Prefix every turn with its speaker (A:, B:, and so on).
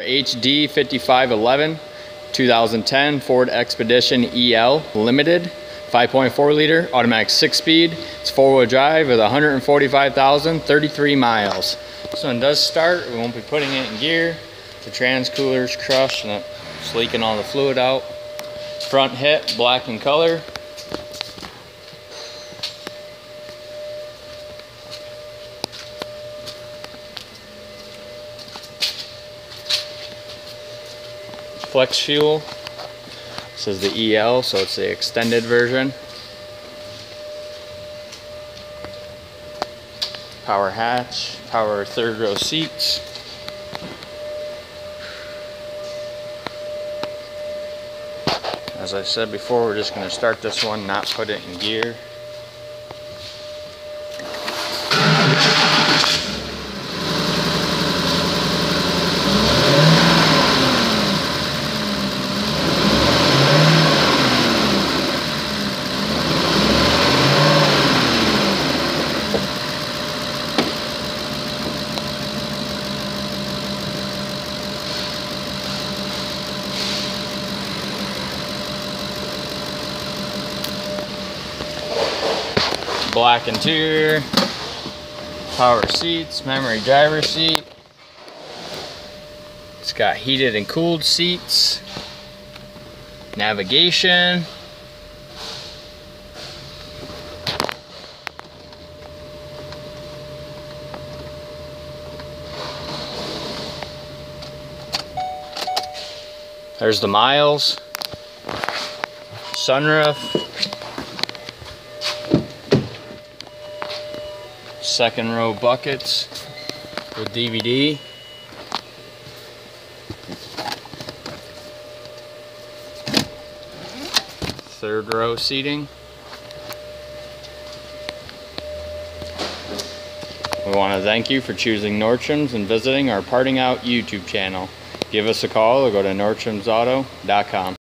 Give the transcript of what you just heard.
A: HD 5511 2010 Ford Expedition EL Limited 5.4 liter automatic six speed. It's four wheel drive with 145,033 miles. This one does start. We won't be putting it in gear. The trans cooler's crushed and it's leaking all the fluid out. Front hit black in color. Flex fuel. This is the EL, so it's the extended version. Power hatch, power third row seats. As I said before, we're just going to start this one, not put it in gear. Black interior, power seats, memory driver seat. It's got heated and cooled seats, navigation, There's the miles, sunroof, second row buckets with DVD. Third row seating. We want to thank you for choosing Nordstrom's and visiting our Parting Out YouTube channel. Give us a call or go to nordstromsauto.com.